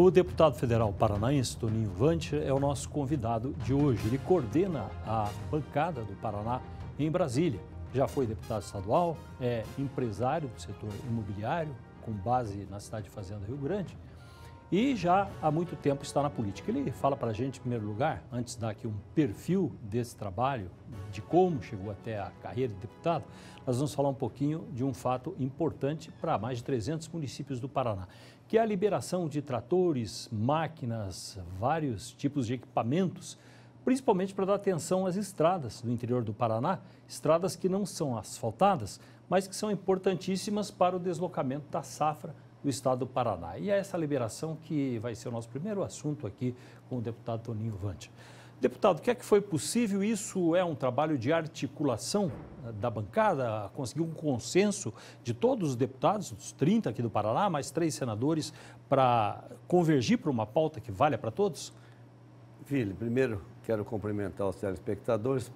O deputado federal paranaense Toninho Vante é o nosso convidado de hoje. Ele coordena a bancada do Paraná em Brasília. Já foi deputado estadual, é empresário do setor imobiliário, com base na cidade de Fazenda Rio Grande, e já há muito tempo está na política. Ele fala para a gente, em primeiro lugar, antes de dar aqui um perfil desse trabalho, de como chegou até a carreira de deputado, nós vamos falar um pouquinho de um fato importante para mais de 300 municípios do Paraná, que a liberação de tratores, máquinas, vários tipos de equipamentos, principalmente para dar atenção às estradas do interior do Paraná, estradas que não são asfaltadas, mas que são importantíssimas para o deslocamento da safra do estado do Paraná. E é essa liberação que vai ser o nosso primeiro assunto aqui com o deputado Toninho Vante. Deputado, o que é que foi possível? Isso é um trabalho de articulação eh, da bancada? Conseguiu um consenso de todos os deputados, os 30 aqui do Paraná, mais três senadores, para convergir para uma pauta que valha para todos? Filho, primeiro quero cumprimentar os telespectadores.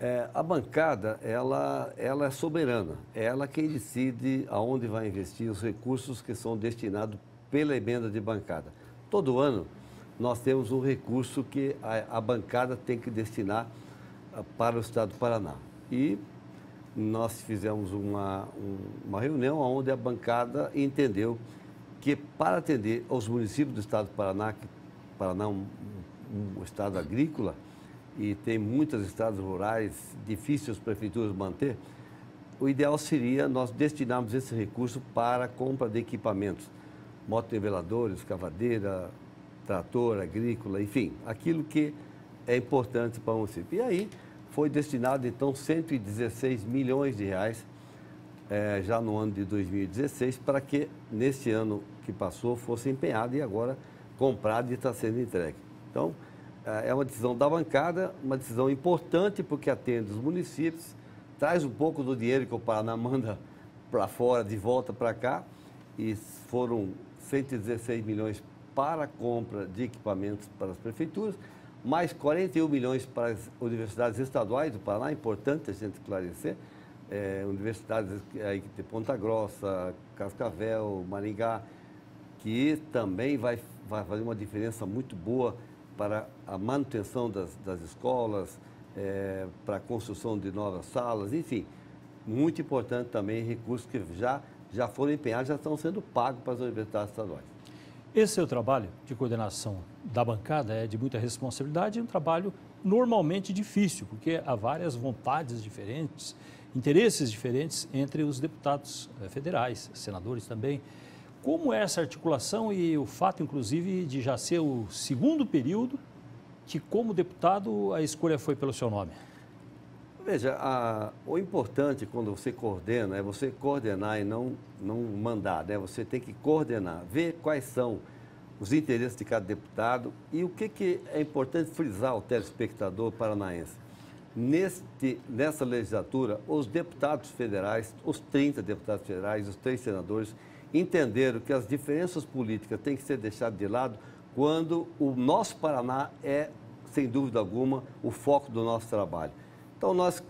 É, a bancada, ela, ela é soberana. É ela quem decide aonde vai investir os recursos que são destinados pela emenda de bancada. Todo ano, nós temos um recurso que a, a bancada tem que destinar uh, para o Estado do Paraná. E nós fizemos uma, um, uma reunião onde a bancada entendeu que para atender aos municípios do Estado do Paraná, que Paraná é um, um, estado agrícola e tem muitas estradas rurais difíceis as prefeituras manter, o ideal seria nós destinarmos esse recurso para a compra de equipamentos, motoneveladores, cavadeira, trator agrícola, enfim, aquilo que é importante para o município. E aí foi destinado, então, 116 milhões de reais é, já no ano de 2016 para que, neste ano que passou, fosse empenhado e agora comprado e está sendo entregue. Então, é, é uma decisão da bancada, uma decisão importante porque atende os municípios, traz um pouco do dinheiro que o Paraná manda para fora, de volta para cá, e foram 116 milhões para a compra de equipamentos para as prefeituras, mais 41 milhões para as universidades estaduais do Paraná, importante a gente esclarecer, é, universidades aí de Ponta Grossa, Cascavel, Maringá, que também vai, vai fazer uma diferença muito boa para a manutenção das, das escolas, é, para a construção de novas salas, enfim, muito importante também recursos que já, já foram empenhados, já estão sendo pagos para as universidades estaduais. Esse é o trabalho de coordenação da bancada, é de muita responsabilidade, é um trabalho normalmente difícil, porque há várias vontades diferentes, interesses diferentes entre os deputados eh, federais, senadores também. Como é essa articulação e o fato, inclusive, de já ser o segundo período que, como deputado, a escolha foi pelo seu nome? Veja, a, o importante quando você coordena é você coordenar e não, não mandar, né? Você tem que coordenar, ver quais são os interesses de cada deputado e o que, que é importante frisar ao telespectador paranaense. Neste, nessa legislatura, os deputados federais, os 30 deputados federais, os três senadores, entenderam que as diferenças políticas têm que ser deixadas de lado quando o nosso Paraná é, sem dúvida alguma, o foco do nosso trabalho. Então, nós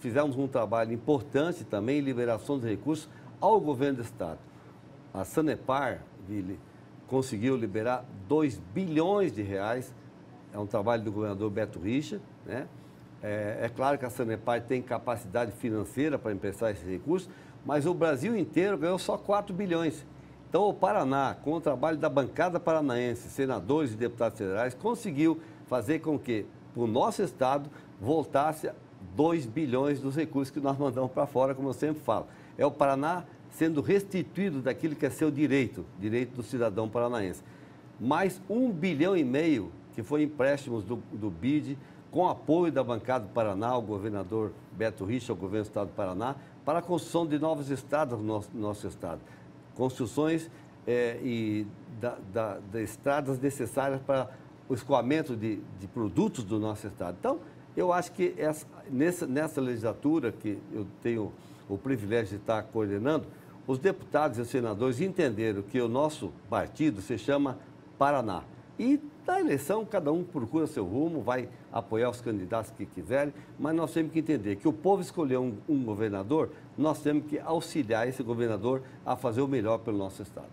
fizemos um trabalho importante também em liberação de recursos ao governo do Estado. A Sanepar, Vili, conseguiu liberar 2 bilhões de reais, é um trabalho do governador Beto Richa, né? É, é claro que a Sanepar tem capacidade financeira para emprestar esses recursos, mas o Brasil inteiro ganhou só 4 bilhões. Então, o Paraná, com o trabalho da bancada paranaense, senadores e deputados federais, conseguiu fazer com que o nosso Estado voltasse 2 bilhões dos recursos que nós mandamos para fora, como eu sempre falo. É o Paraná sendo restituído daquilo que é seu direito, direito do cidadão paranaense. Mais um bilhão e meio, que foi empréstimos do, do BID, com apoio da bancada do Paraná, o governador Beto Richa, o governo do estado do Paraná, para a construção de novas estradas no nosso, no nosso estado. Construções é, e da, da, da estradas necessárias para o escoamento de, de produtos do nosso estado. Então, eu acho que essa, nessa, nessa legislatura que eu tenho o privilégio de estar coordenando, os deputados e senadores entenderam que o nosso partido se chama Paraná. E na eleição, cada um procura seu rumo, vai apoiar os candidatos que quiserem, mas nós temos que entender que o povo escolheu um, um governador, nós temos que auxiliar esse governador a fazer o melhor pelo nosso Estado.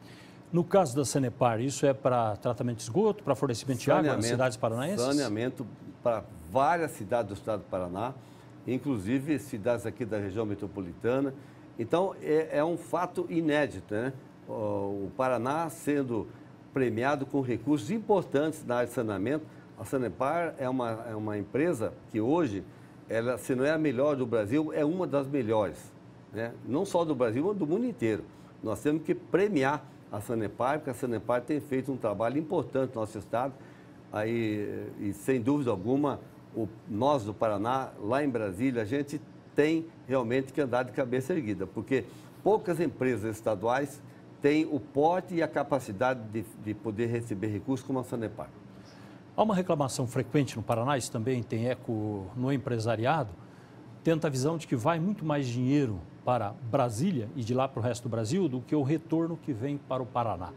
No caso da Sanepar, isso é para tratamento de esgoto, para fornecimento de água nas cidades paranaenses? Saneamento para várias cidades do estado do Paraná, inclusive cidades aqui da região metropolitana. Então, é, é um fato inédito, né? O Paraná sendo premiado com recursos importantes na área de saneamento. A Sanepar é uma, é uma empresa que hoje, ela, se não é a melhor do Brasil, é uma das melhores. Né? Não só do Brasil, mas do mundo inteiro. Nós temos que premiar a Sanepar, porque a Sanepar tem feito um trabalho importante no nosso estado. Aí, e sem dúvida alguma, o, nós do Paraná, lá em Brasília, a gente tem realmente que andar de cabeça erguida, porque poucas empresas estaduais têm o porte e a capacidade de, de poder receber recursos como a Sanepar. Há uma reclamação frequente no Paraná, isso também tem eco no empresariado, tenta a visão de que vai muito mais dinheiro para Brasília e de lá para o resto do Brasil do que o retorno que vem para o Paraná.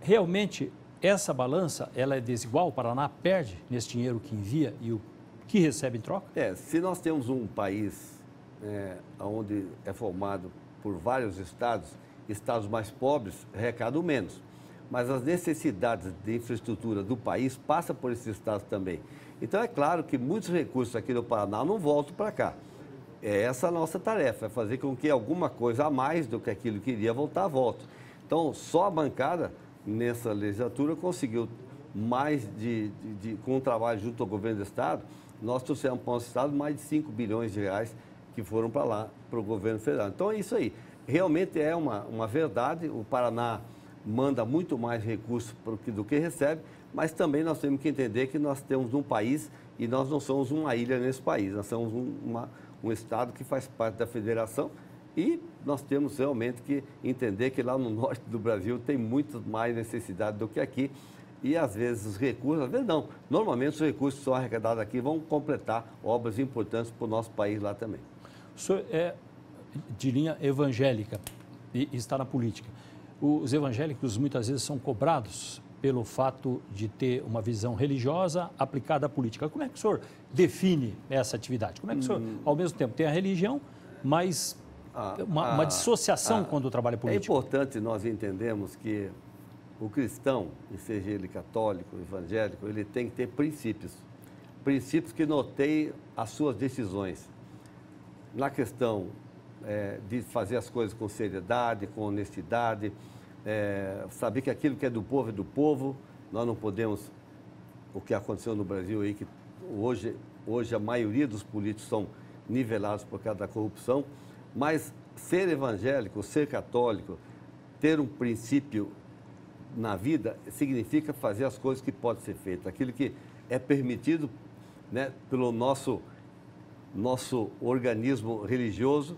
Realmente, essa balança ela é desigual? O Paraná perde nesse dinheiro que envia e o que recebe em troca? É, se nós temos um país é, onde é formado por vários estados, estados mais pobres arrecadam menos. Mas as necessidades de infraestrutura do país passam por esses estados também. Então é claro que muitos recursos aqui do Paraná não voltam para cá. É essa a nossa tarefa, é fazer com que alguma coisa a mais do que aquilo que iria voltar, volte. Então, só a bancada, nessa legislatura, conseguiu mais de, de, de com o trabalho junto ao governo do Estado, nós trouxemos para o nosso Estado mais de 5 bilhões de reais que foram para lá, para o governo federal. Então, é isso aí. Realmente é uma, uma verdade, o Paraná manda muito mais recursos do que recebe, mas também nós temos que entender que nós temos um país e nós não somos uma ilha nesse país, nós somos um, uma, um Estado que faz parte da federação e nós temos realmente que entender que lá no norte do Brasil tem muito mais necessidade do que aqui. E às vezes os recursos, às vezes não, normalmente os recursos que são arrecadados aqui vão completar obras importantes para o nosso país lá também. O senhor é de linha evangélica e está na política. Os evangélicos muitas vezes são cobrados pelo fato de ter uma visão religiosa aplicada à política. Como é que o senhor define essa atividade? Como é que o senhor, hum. ao mesmo tempo, tem a religião, mas ah, uma, uma, ah, dissociação ah, quando trabalha político? É importante nós entendermos que o cristão, seja ele católico, evangélico, ele tem que ter princípios. Princípios que noteiem as suas decisões. Na questão é, de fazer as coisas com seriedade, com honestidade, é, saber que aquilo que é do povo é do povo. Nós não podemos, o que aconteceu no Brasil aí, que hoje, hoje a maioria dos políticos são nivelados por causa da corrupção, mas ser evangélico, ser católico, ter um princípio na vida significa fazer as coisas que podem ser feitas, aquilo que é permitido né, pelo nosso, nosso organismo religioso,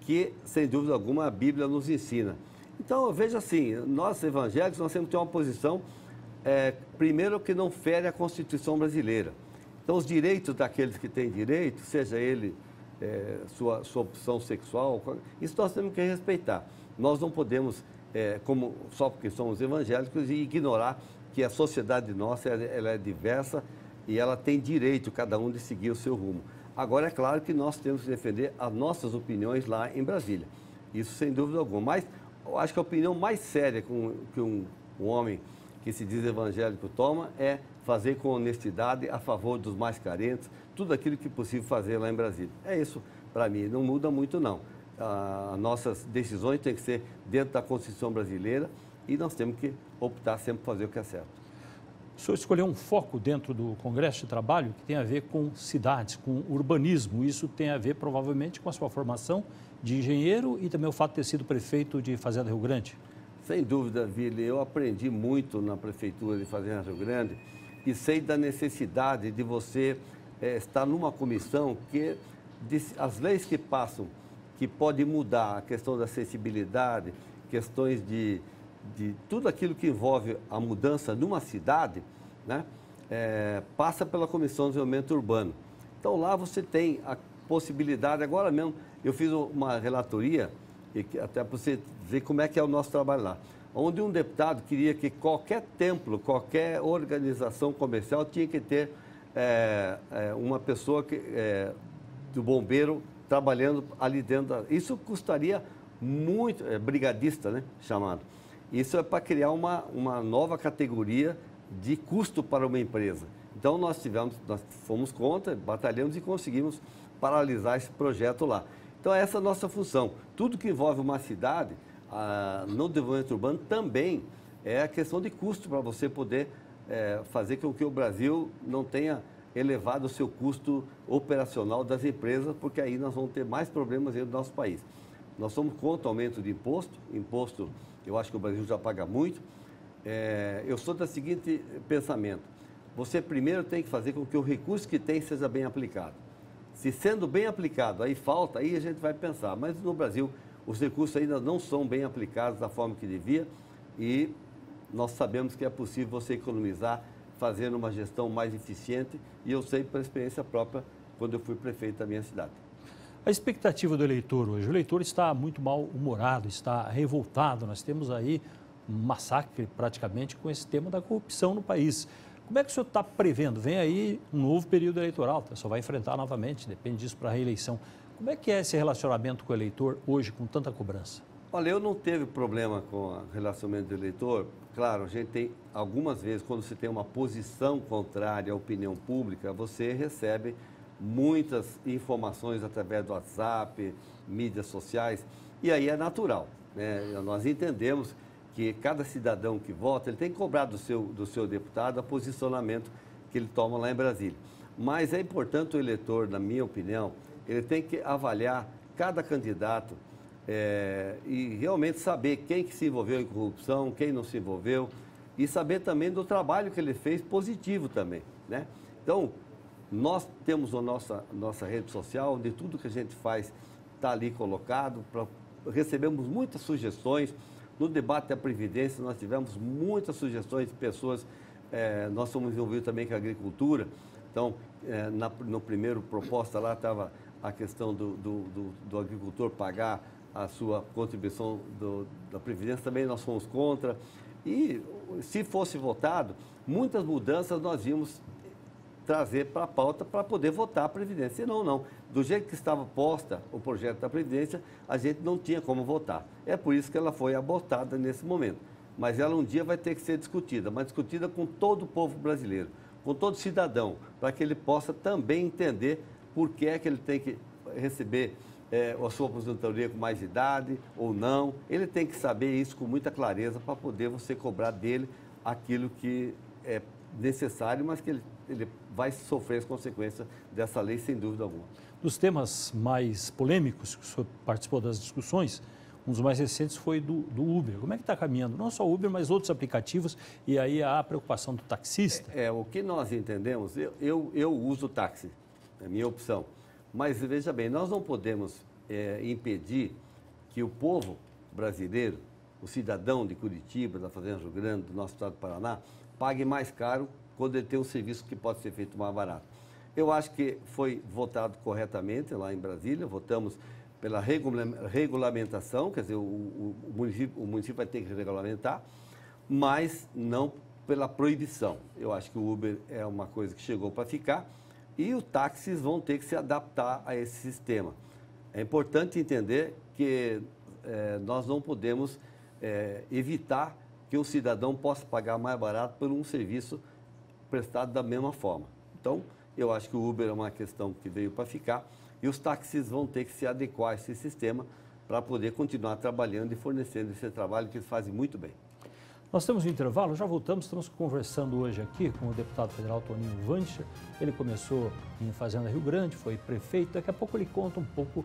que, sem dúvida alguma, a Bíblia nos ensina. Então, veja assim, nós evangélicos, nós temos que ter uma posição, é, primeiro, que não fere a Constituição brasileira. Então, os direitos daqueles que têm direito, seja ele é, sua, sua opção sexual, isso nós temos que respeitar. Nós não podemos, é, como, só porque somos evangélicos, ignorar que a sociedade nossa ela é diversa e ela tem direito, cada um, de seguir o seu rumo. Agora, é claro que nós temos que defender as nossas opiniões lá em Brasília. Isso sem dúvida alguma. Mas eu acho que a opinião mais séria que um, que um, um homem que se diz evangélico toma é fazer com honestidade a favor dos mais carentes, tudo aquilo que é possível fazer lá em Brasília. É isso, para mim, não muda muito não. As nossas decisões têm que ser dentro da Constituição brasileira e nós temos que optar sempre por fazer o que é certo. O senhor escolheu um foco dentro do Congresso de Trabalho que tem a ver com cidades, com urbanismo. Isso tem a ver provavelmente com a sua formação de engenheiro e também o fato de ter sido prefeito de Fazenda Rio Grande? Sem dúvida, Vili. Eu aprendi muito na prefeitura de Fazenda Rio Grande e sei da necessidade de você é, estar numa comissão que as leis que passam, que podem mudar a questão da acessibilidade, questões de, de tudo aquilo que envolve a mudança numa cidade, né, é, passa pela Comissão de Desenvolvimento Urbano. Então lá você tem a possibilidade, agora mesmo, eu fiz uma relatoria, até para você ver como é que é o nosso trabalho lá, onde um deputado queria que qualquer templo, qualquer organização comercial tinha que ter é, é, uma pessoa que, é, do bombeiro trabalhando ali dentro. Da, isso custaria muito, é, brigadista, né, chamado. Isso é para criar uma, uma nova categoria de custo para uma empresa. Então nós tivemos, nós fomos contra, batalhamos e conseguimos paralisar esse projeto lá. Então essa é a nossa função. Tudo que envolve uma cidade, ah, no desenvolvimento urbano também é a questão de custo para você poder é, fazer com que o Brasil não tenha elevado o seu custo operacional das empresas, porque aí nós vamos ter mais problemas no nosso país. Nós somos contra o aumento de imposto, imposto eu acho que o Brasil já paga muito. É, eu sou do seguinte pensamento, você primeiro tem que fazer com que o recurso que tem seja bem aplicado. Se sendo bem aplicado, aí falta, aí a gente vai pensar. Mas no Brasil, os recursos ainda não são bem aplicados da forma que devia e nós sabemos que é possível você economizar fazendo uma gestão mais eficiente e eu sei por experiência própria quando eu fui prefeito da minha cidade. A expectativa do eleitor hoje, o eleitor está muito mal humorado, está revoltado. Nós temos aí um massacre praticamente com esse tema da corrupção no país. Como é que o senhor está prevendo? Vem aí um novo período eleitoral, o senhor vai enfrentar novamente, depende disso para a reeleição. Como é que é esse relacionamento com o eleitor hoje, com tanta cobrança? Olha, eu não teve problema com o relacionamento do eleitor. Claro, a gente tem algumas vezes, quando você tem uma posição contrária à opinião pública, você recebe muitas informações através do WhatsApp, mídias sociais, e aí é natural. Né? Nós entendemos que cada cidadão que vota, ele tem que cobrar do seu, do seu deputado o posicionamento que ele toma lá em Brasília. Mas é importante o eleitor, na minha opinião, ele tem que avaliar cada candidato é, e realmente saber quem que se envolveu em corrupção, quem não se envolveu, e saber também do trabalho que ele fez positivo também. Né? Então, nós temos a nossa, nossa rede social, onde tudo que a gente faz está ali colocado, pra, recebemos muitas sugestões. No debate da Previdência, nós tivemos muitas sugestões de pessoas, é, nós somos envolvidos também com a agricultura, então, é, na, no primeiro proposta lá estava a questão do, do, do, do agricultor pagar a sua contribuição do, da Previdência, também nós fomos contra. E se fosse votado, muitas mudanças nós íamos trazer para a pauta para poder votar a Previdência. Não, não. Do jeito que estava posta o projeto da Previdência, a gente não tinha como votar. É por isso que ela foi abortada nesse momento. Mas ela um dia vai ter que ser discutida, mas discutida com todo o povo brasileiro, com todo cidadão, para que ele possa também entender por que é que ele tem que receber é, a sua aposentadoria com mais idade ou não. Ele tem que saber isso com muita clareza para poder você cobrar dele aquilo que é necessário, mas que ele, ele vai sofrer as consequências dessa lei sem dúvida alguma. Dos temas mais polêmicos, que o senhor participou das discussões, um dos mais recentes foi do, do Uber. Como é que está caminhando? Não só o Uber, mas outros aplicativos. E aí há a preocupação do taxista. É, é o que nós entendemos, eu, eu, eu uso táxi, é minha opção. Mas veja bem, nós não podemos é, impedir que o povo brasileiro, o cidadão de Curitiba, da Fazenda Rio Grande, do nosso estado do Paraná, pague mais caro quando ele tem um serviço que pode ser feito mais barato. Eu acho que foi votado corretamente lá em Brasília, votamos pela regulamentação, quer dizer, o, o, município, o município vai ter que regulamentar, mas não pela proibição. Eu acho que o Uber é uma coisa que chegou para ficar e os táxis vão ter que se adaptar a esse sistema. É importante entender que é, nós não podemos é, evitar que o cidadão possa pagar mais barato por um serviço prestado da mesma forma. Então, eu acho que o Uber é uma questão que veio para ficar e os táxis vão ter que se adequar a esse sistema para poder continuar trabalhando e fornecendo esse trabalho que eles fazem muito bem. Nós temos um intervalo, já voltamos, estamos conversando hoje aqui com o deputado federal Toninho Vancher. Ele começou em Fazenda Rio Grande, foi prefeito, daqui a pouco ele conta um pouco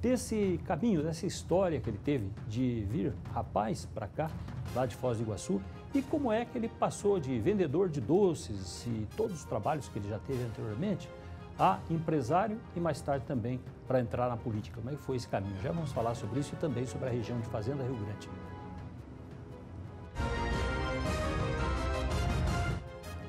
desse caminho, dessa história que ele teve de vir rapaz para cá, lá de Foz do Iguaçu, e como é que ele passou de vendedor de doces e todos os trabalhos que ele já teve anteriormente a empresário e mais tarde também para entrar na política. Como é que foi esse caminho? Já vamos falar sobre isso e também sobre a região de Fazenda Rio Grande.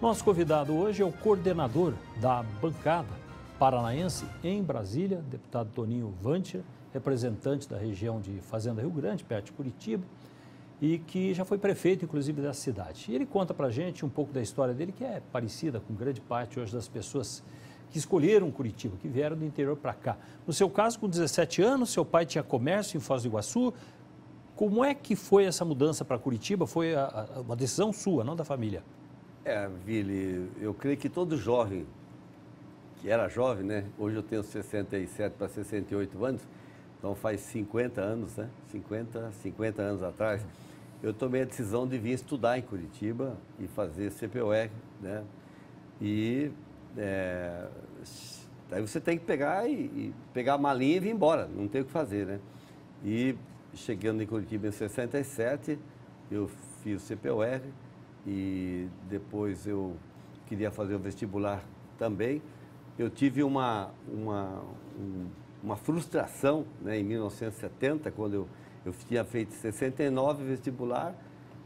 Nosso convidado hoje é o coordenador da bancada paranaense em Brasília, deputado Toninho Vantia, representante da região de Fazenda Rio Grande, perto de Curitiba, e que já foi prefeito, inclusive, da cidade. E ele conta para gente um pouco da história dele, que é parecida com grande parte hoje das pessoas que escolheram Curitiba, que vieram do interior para cá. No seu caso, com 17 anos, seu pai tinha comércio em Foz do Iguaçu, Como é que foi essa mudança para Curitiba? Foi a, a, uma decisão sua, não da família? É, Vili, eu creio que todo jovem, que era jovem, né? Hoje eu tenho 67 para 68 anos, então faz 50 anos, né? 50, 50 anos atrás, eu tomei a decisão de vir estudar em Curitiba e fazer CPOR, né? E é, aí você tem que pegar e, e, pegar a malinha e vir embora, não tem o que fazer, né? E chegando em Curitiba em 67, eu fiz o CPOR e depois eu queria fazer o vestibular também. Eu tive uma, uma, um, uma frustração né, em 1970, quando eu, eu tinha feito 69 vestibular,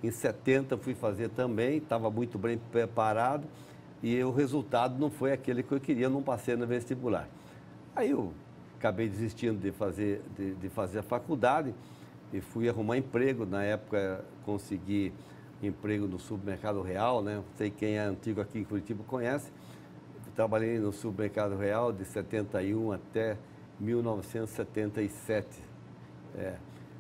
em 70 fui fazer também, estava muito bem preparado e o resultado não foi aquele que eu queria, não passei no vestibular. Aí eu acabei desistindo de fazer, de, de fazer a faculdade e fui arrumar emprego. Na época consegui emprego no supermercado Real, né? Sei quem é antigo aqui em Curitiba conhece. Trabalhei no supermercado Real de 71 até 1977. É.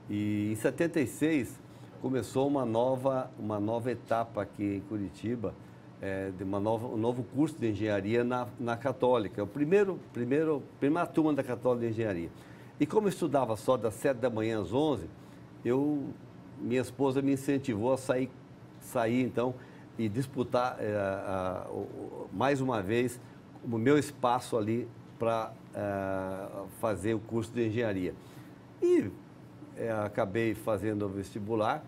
E em 76 começou uma nova, uma nova etapa aqui em Curitiba, é, de uma nova, um novo curso de engenharia na, na Católica. O primeiro, primeiro, primeira turma da Católica de Engenharia. E como eu estudava só das 7 da manhã às 11, eu, minha esposa me incentivou a sair, sair então, e disputar é, a, a, mais uma vez o meu espaço ali para é, fazer o curso de engenharia. E é, acabei fazendo o vestibular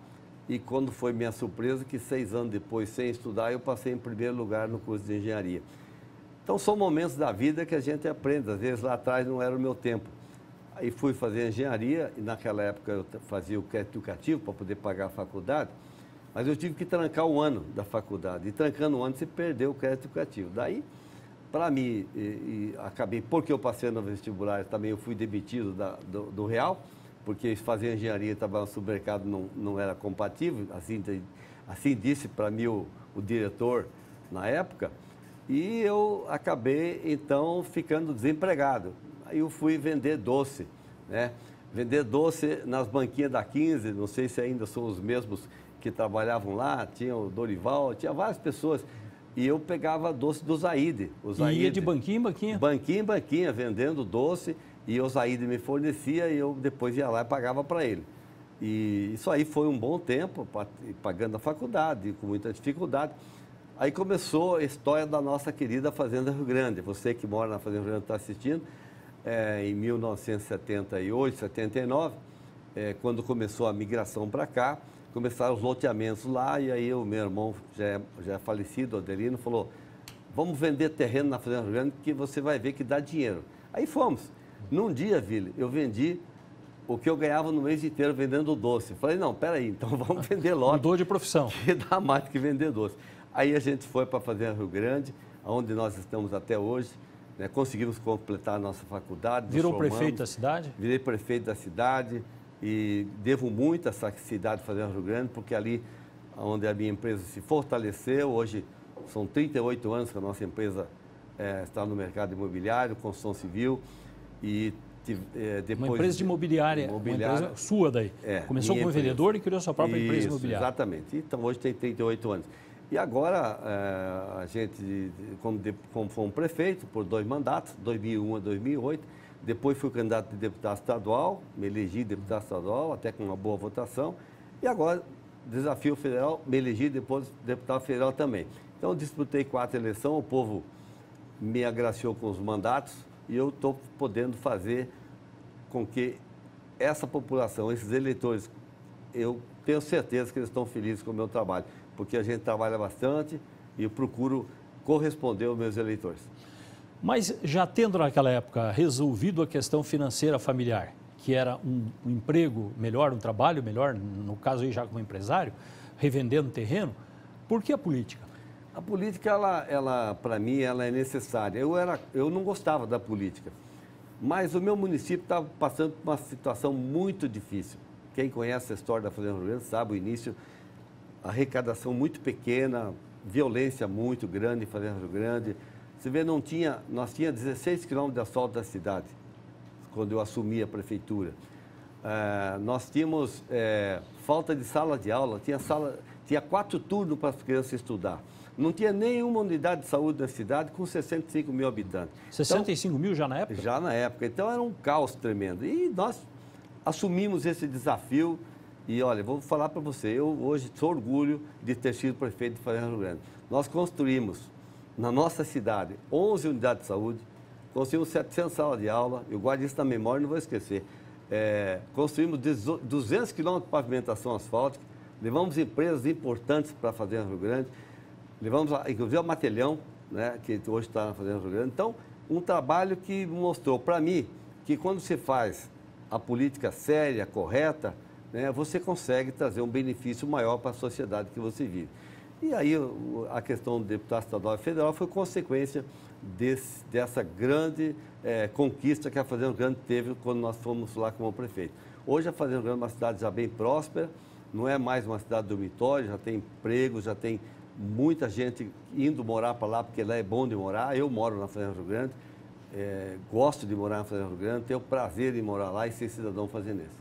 e quando foi minha surpresa que seis anos depois, sem estudar, eu passei em primeiro lugar no curso de engenharia. Então são momentos da vida que a gente aprende, às vezes lá atrás não era o meu tempo. Aí fui fazer engenharia e naquela época eu fazia o crédito educativo para poder pagar a faculdade, mas eu tive que trancar o ano da faculdade. E trancando o ano você perdeu o crédito educativo. Daí, para mim, e, e, acabei, porque eu passei no vestibular, também eu fui demitido da, do, do Real porque fazer engenharia e trabalhar no supermercado não, não era compatível, assim, assim disse para mim o, o diretor na época, e eu acabei então ficando desempregado. Aí eu fui vender doce, né? Vender doce nas banquinhas da 15, não sei se ainda são os mesmos que trabalhavam lá, tinha o Dorival, tinha várias pessoas. E eu pegava doce do Zaide. E ia de banquinha em banquinha? Banquinha em banquinha, vendendo doce e o Zaide me fornecia e eu depois ia lá e pagava para ele. E isso aí foi um bom tempo, pagando a faculdade, com muita dificuldade. Aí começou a história da nossa querida Fazenda Rio Grande. Você que mora na Fazenda Rio Grande está assistindo, é, em 1978, 79, é, quando começou a migração para cá, começaram os loteamentos lá, e aí o meu irmão, já é, já é falecido, Adelino, falou, vamos vender terreno na Fazenda Rio Grande que você vai ver que dá dinheiro. Aí fomos. Num dia, Vili, eu vendi o que eu ganhava no mês inteiro vendendo doce. Falei, não, peraí, então vamos vender lote. Mudou de profissão. Que dá mais que vender doce. Aí a gente foi para fazer Rio Grande, onde nós estamos até hoje. Né? Conseguimos completar a nossa faculdade. Virou prefeito da cidade? Virei prefeito da cidade e devo muito a essa cidade fazer Rio Grande, porque ali onde a minha empresa se fortaleceu, hoje são 38 anos que a nossa empresa é, está no mercado imobiliário, construção civil, e é, depois... Uma empresa de imobiliária, imobiliária uma empresa sua daí. É, Começou como empresa. vendedor e criou sua própria Isso, empresa imobiliária. Exatamente. Então, hoje tem 38 anos. E agora, é, a gente, como, como foi um prefeito por dois mandatos, 2001 a 2008, depois fui candidato de deputado estadual, me elegi deputado estadual, até com uma boa votação, e agora, desafio federal, me elegi depois deputado federal também. Então, disputei quatro eleições, o povo me agraciou com os mandatos, e eu estou podendo fazer com que essa população, esses eleitores, eu tenho certeza que eles estão felizes com o meu trabalho, porque a gente trabalha bastante e eu procuro corresponder aos meus eleitores. Mas já tendo naquela época resolvido a questão financeira familiar, que era um, um emprego melhor, um trabalho melhor, no caso aí já como empresário, revendendo terreno, por que a política? A política, ela, ela para mim, ela é necessária. Eu, era, eu não gostava da política, mas o meu município estava passando por uma situação muito difícil. Quem conhece a história da Fazenda Rio sabe o início, arrecadação muito pequena, violência muito grande em Fazenda Rio Grande. Você vê, não tinha, nós tínhamos 16 quilômetros de asfalto da cidade, quando eu assumi a prefeitura. é, nós tínhamos é, falta de sala de aula, tinha, sala, tinha quatro turnos para as crianças estudar. Não tinha nenhuma unidade de saúde na cidade com 65 mil habitantes. 65 então, mil já na época? Já na época. Então era um caos tremendo. E nós assumimos esse desafio. E olha, vou falar para você, eu hoje sou orgulho de ter sido prefeito de Fazenda Rio Grande. Nós construímos na nossa cidade 11 unidades de saúde, construímos 700 salas de aula, eu guardo isso na memória, não vou esquecer. É, construímos 200 quilômetros de pavimentação asfáltica, levamos empresas importantes para a Fazenda Rio Grande, levamos, inclusive, o Matelhão, né, que hoje está na Fazenda Rio Grande. Então, um trabalho que mostrou para mim que quando você faz a política séria, correta, né, você consegue trazer um benefício maior para a sociedade que você vive. E aí a questão do deputado estadual e federal foi consequência desse, dessa grande é, conquista que a Fazenda Grande teve quando nós fomos lá como prefeito. Hoje a Fazenda Grande é uma cidade já bem próspera, não é mais uma cidade dormitório, já tem emprego, já tem muita gente indo morar para lá porque lá é bom de morar. Eu moro na Fazenda Rio Grande, é, gosto de morar na Fazenda Rio Grande, tenho prazer de morar lá e ser cidadão fazendense.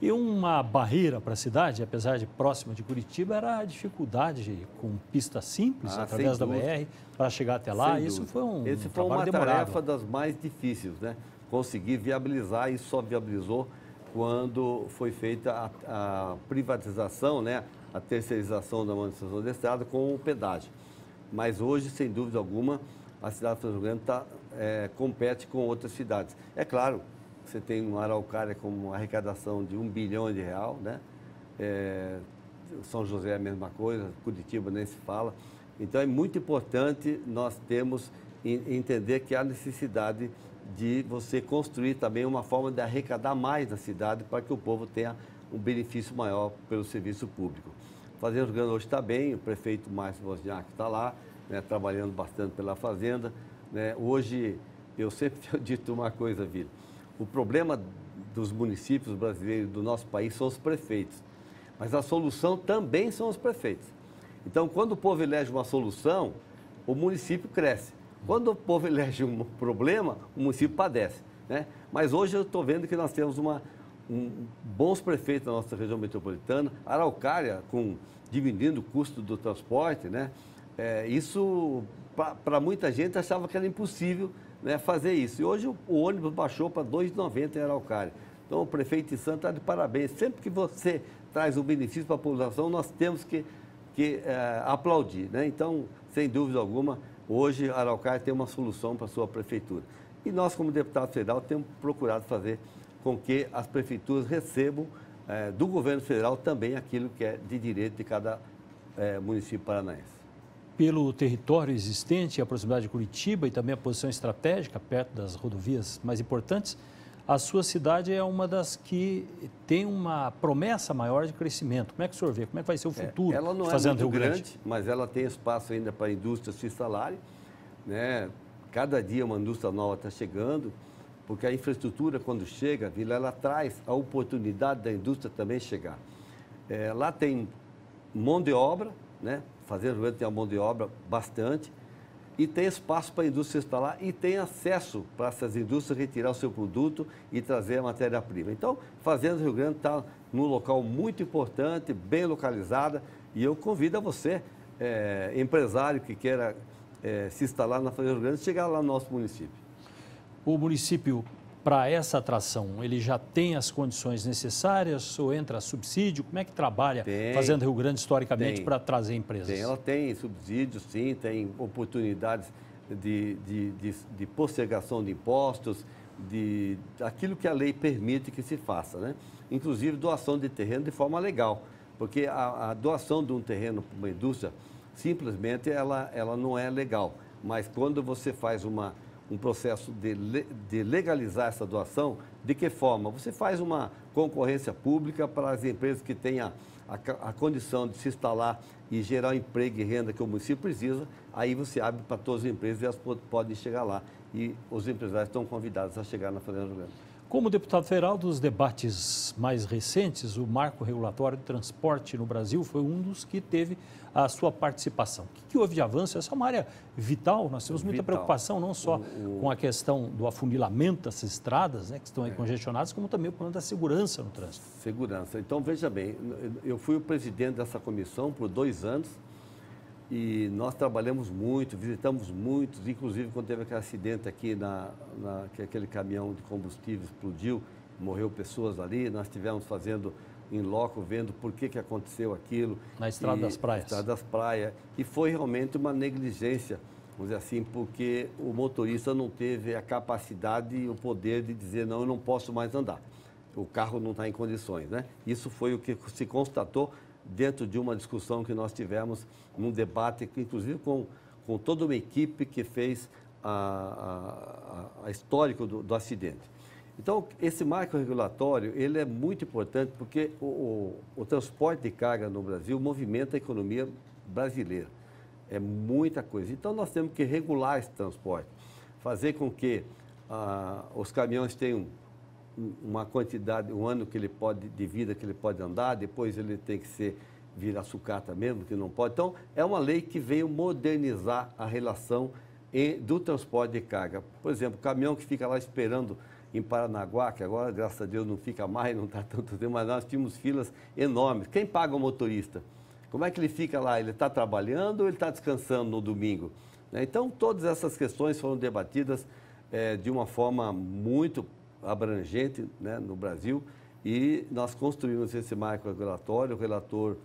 E uma barreira para a cidade, apesar de próxima de Curitiba, era a dificuldade com pista simples, ah, através da BR, para chegar até lá. Sem Isso dúvida. foi um Esse foi uma demorado. tarefa das mais difíceis, né? Conseguir viabilizar e só viabilizou quando foi feita a, a, privatização, né? a terceirização da manutenção da estrada com o pedágio. Mas hoje, sem dúvida alguma, a cidade de São Grande tá, é, compete com outras cidades. É claro, você tem uma Araucária com uma arrecadação de um bilhão de real, né? É, São José é a mesma coisa, Curitiba nem se fala. Então é muito importante nós termos entender que há necessidade de você construir também uma forma de arrecadar mais na cidade para que o povo tenha um benefício maior pelo serviço público. Fazenda Grande hoje está bem, o prefeito Márcio Wozniak está lá, né, trabalhando bastante pela Fazenda. Né. Hoje, eu sempre tenho dito uma coisa, Vila, o problema dos municípios brasileiros do nosso país são os prefeitos. Mas a solução também são os prefeitos. Então, quando o povo elege uma solução, o município cresce. Quando o povo elege um problema, o município padece. Né? Mas hoje eu estou vendo que nós temos uma, um, bons prefeitos na nossa região metropolitana, Araucária, com, diminuindo o custo do transporte. Né? É, isso, para muita gente, achava que era impossível né, fazer isso. E hoje o, o ônibus baixou para R$ 2,90 em Araucária. Então o prefeito de Santos está de parabéns. Sempre que você traz um benefício para a população, nós temos que, que é, aplaudir. Né? Então, sem dúvida alguma, hoje Araucária tem uma solução para a sua prefeitura. E nós, como deputado federal, temos procurado fazer com que as prefeituras recebam é, do governo federal também aquilo que é de direito de cada é, município paranaense pelo território existente, a proximidade de Curitiba e também a posição estratégica perto das rodovias mais importantes, a sua cidade é uma das que tem uma promessa maior de crescimento. Como é que o senhor vê? Como é que vai ser o é, futuro? É, ela não é muito grande, mas ela tem espaço ainda para a indústria se instalarem. Né? Cada dia uma indústria nova está chegando, porque a infraestrutura, quando chega, Vila, ela traz a oportunidade da indústria também chegar. É, lá tem mão de obra, né? Fazenda Grande tem uma mão de obra bastante e tem espaço para a indústria instalar e tem acesso para essas indústrias retirar o seu produto e trazer a matéria-prima. Então, Fazenda Rio Grande está num local muito importante, bem localizada e eu convido a você, é, empresário que queira é, se instalar na Fazenda Rio Grande, chegar lá no nosso município. O município para essa atração? Ele já tem as condições necessárias ou entra subsídio? Como é que trabalha tem, Fazenda Rio Grande historicamente para trazer empresas? Tem, ela tem subsídio, sim, tem oportunidades de, de, de, de postergação de impostos, de aquilo que a lei permite que se faça, né? Inclusive doação de terreno de forma legal, porque a, a doação de um terreno para uma indústria simplesmente ela, ela não é legal. Mas quando você faz uma um processo de, de legalizar essa doação, de que forma? Você faz uma concorrência pública para as empresas que tenham a, a, condição de se instalar e gerar emprego e renda que o município precisa, aí você abre para todas as empresas e elas podem chegar lá. E os empresários estão convidados a chegar na Fazenda do Grande. Como deputado federal dos debates mais recentes, o marco regulatório de transporte no Brasil foi um dos que teve a sua participação. O que, que houve de avanço? Essa é uma área vital, nós temos muita vital. preocupação não só o, o... com a questão do afunilamento das estradas, né, que estão aí é. congestionadas, como também o problema da segurança no trânsito. Segurança. Então, veja bem, eu fui o presidente dessa comissão por dois anos, e nós trabalhamos muito, visitamos muitos, inclusive quando teve aquele acidente aqui, na, na, que aquele caminhão de combustível explodiu, morreu pessoas ali, nós estivemos fazendo em loco, vendo por que, que aconteceu aquilo. Na Estrada e, das Praias. Estrada das Praias. E foi realmente uma negligência, vamos dizer assim, porque o motorista não teve a capacidade e o poder de dizer, não, eu não posso mais andar. O carro não está em condições, né? Isso foi o que se constatou dentro de uma discussão que nós tivemos, num debate, inclusive com, com toda uma equipe que fez a, a, a histórico do, do, acidente. Então, esse marco regulatório, ele é muito importante porque o, o, o transporte de carga no Brasil movimenta a economia brasileira. É muita coisa. Então, nós temos que regular esse transporte, fazer com que ah, os caminhões tenham uma quantidade, um ano que ele pode, de vida que ele pode andar, depois ele tem que ser virar sucata mesmo, que não pode. Então, é uma lei que veio modernizar a relação do transporte de carga. Por exemplo, o caminhão que fica lá esperando em Paranaguá, que agora, graças a Deus, não fica mais, não está tanto tempo, mas nós tínhamos filas enormes. Quem paga o motorista? Como é que ele fica lá? Ele está trabalhando ou ele está descansando no domingo? Né? Então, todas essas questões foram debatidas é, de uma forma muito abrangente né, no Brasil e nós construímos esse marco regulatório. O relator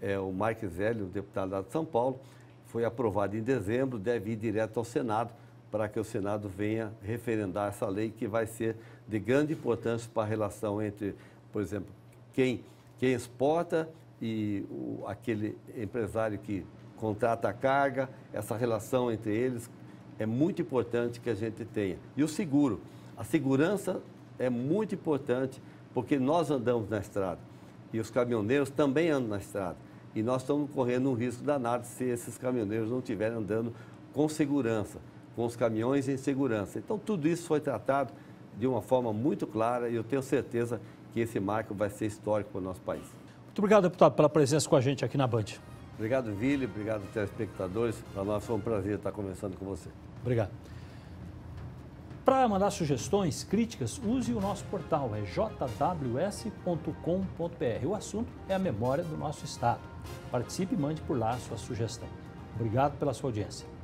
é o Mike Zélio, deputado de São Paulo, foi aprovado em dezembro, deve ir direto ao Senado para que o Senado venha referendar essa lei que vai ser de grande importância para a relação entre, por exemplo, quem, quem exporta e o, aquele empresário que contrata a carga, essa relação entre eles é muito importante que a gente tenha. E o seguro. A segurança é muito importante porque nós andamos na estrada e os caminhoneiros também andam na estrada. E nós estamos correndo um risco danado se esses caminhoneiros não estiverem andando com segurança, com os caminhões em segurança. Então, tudo isso foi tratado de uma forma muito clara e eu tenho certeza que esse marco vai ser histórico para o nosso país. Muito obrigado, deputado, pela presença com a gente aqui na Band. Obrigado, Vili. Obrigado, telespectadores. Para nós foi um prazer estar conversando com você. Obrigado. Para mandar sugestões, críticas, use o nosso portal, é jws.com.br. O assunto é a memória do nosso Estado. Participe e mande por lá a sua sugestão. Obrigado pela sua audiência.